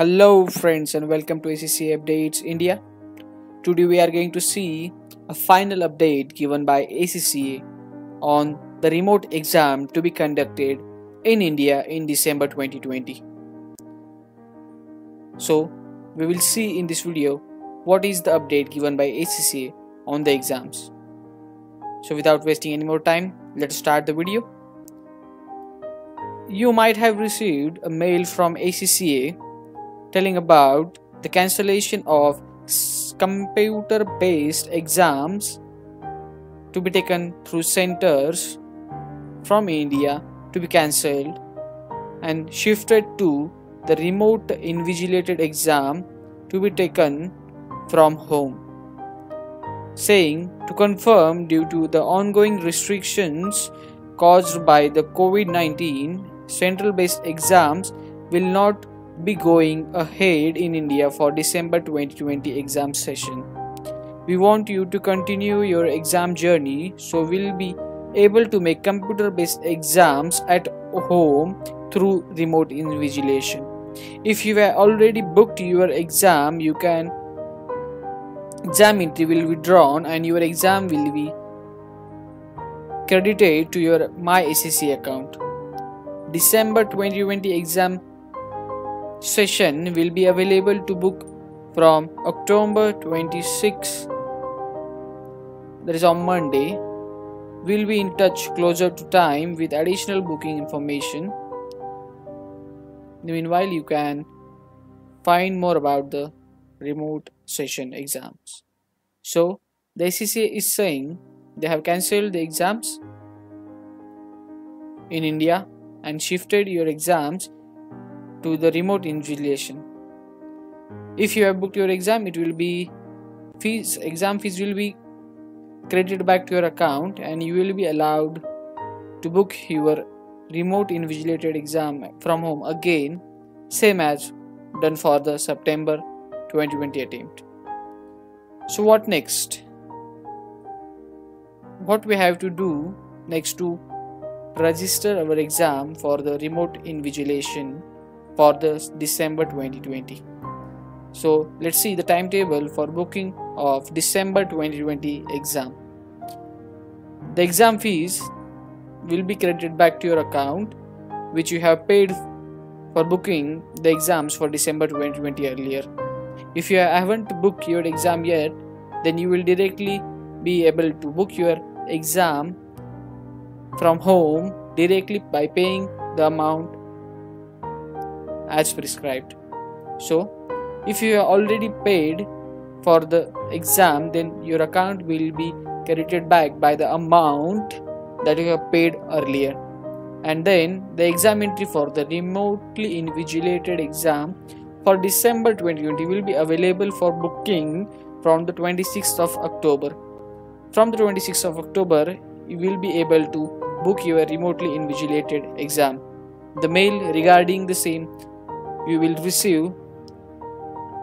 Hello friends and welcome to ACCA Updates India. Today we are going to see a final update given by ACCA on the remote exam to be conducted in India in December 2020. So we will see in this video what is the update given by ACCA on the exams. So without wasting any more time, let's start the video. You might have received a mail from ACCA telling about the cancellation of computer based exams to be taken through centers from India to be cancelled and shifted to the remote invigilated exam to be taken from home. Saying to confirm due to the ongoing restrictions caused by the COVID 19, central based exams will not be going ahead in India for December 2020 exam session. We want you to continue your exam journey so we'll be able to make computer based exams at home through remote invigilation. If you have already booked your exam, you can exam entry will be drawn and your exam will be credited to your my ACCA account. December 2020 exam session will be available to book from October 26 that is on Monday. We'll be in touch closer to time with additional booking information. Meanwhile you can find more about the remote session exams. So the ACCA is saying they have cancelled the exams in India and shifted your exams to the remote invigilation. If you have booked your exam, it will be fees exam fees will be credited back to your account and you will be allowed to book your remote invigilated exam from home again same as done for the September 2020 attempt. So what next? What we have to do next to register our exam for the remote invigilation for the December 2020. So let's see the timetable for booking of December 2020 exam. The exam fees will be credited back to your account which you have paid for booking the exams for December 2020 earlier. If you haven't booked your exam yet, then you will directly be able to book your exam from home directly by paying the amount as prescribed. So, if you have already paid for the exam, then your account will be credited back by the amount that you have paid earlier. And then the exam entry for the remotely invigilated exam for December 2020 will be available for booking from the 26th of October. From the 26th of October, you will be able to book your remotely invigilated exam. The mail regarding the same you will receive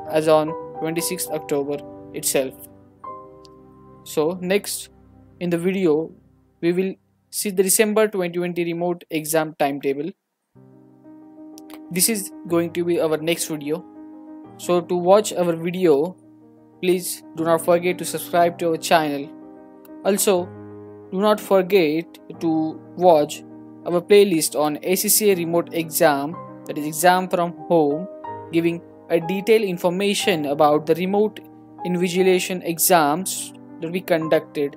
as on 26th October itself. So next in the video we will see the December 2020 remote exam timetable. This is going to be our next video. So to watch our video please do not forget to subscribe to our channel. Also do not forget to watch our playlist on ACCA remote exam that is exam from home giving a detailed information about the remote invigilation exams that we conducted.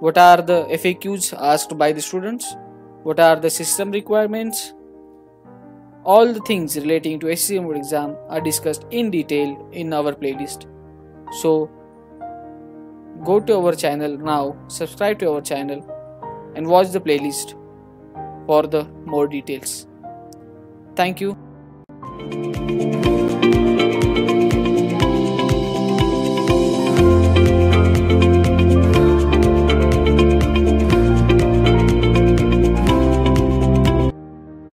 What are the FAQs asked by the students? What are the system requirements? All the things relating to SCM exam are discussed in detail in our playlist. So go to our channel now subscribe to our channel and watch the playlist for the more details Thank you.